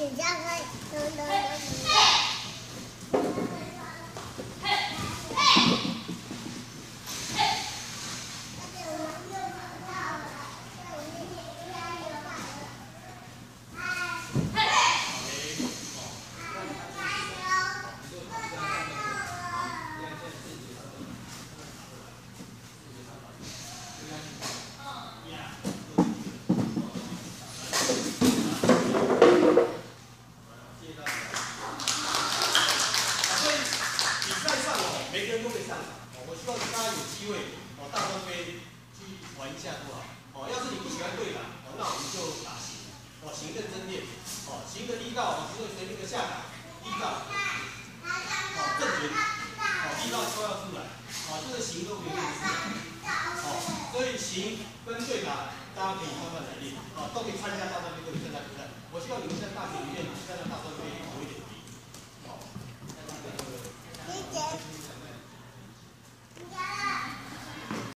你家可以，等等。每个人都可以上场哦。我希望大家有机会哦，大风杯去玩一下多好哦。要是你不喜欢对打哦，那我们就打行哦，行认正练哦，行的力道，你就随那的下打力道哦，正拳哦，力道都要出来哦，就是行都可以练哦。所以行跟对打，大家可以慢慢来练哦，都可以参加大风杯，都可以参加比赛。我希望你们在大学里面参加大风杯。